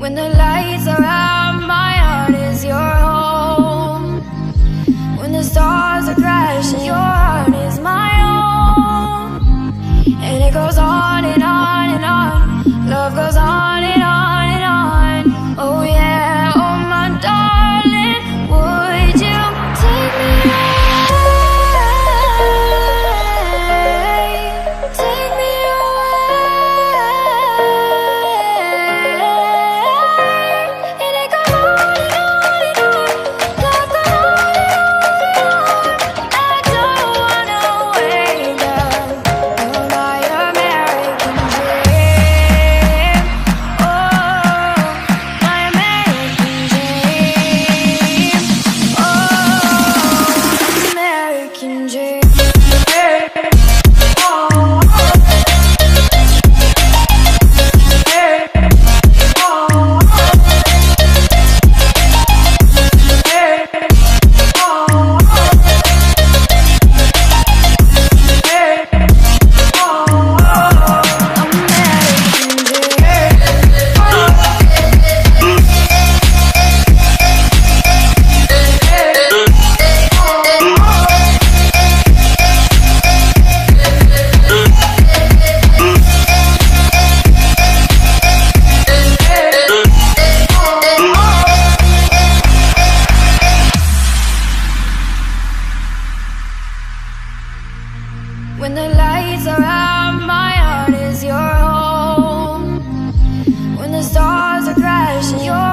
When the lights are out, When the lights are out, my heart is your home. When the stars are crashing, your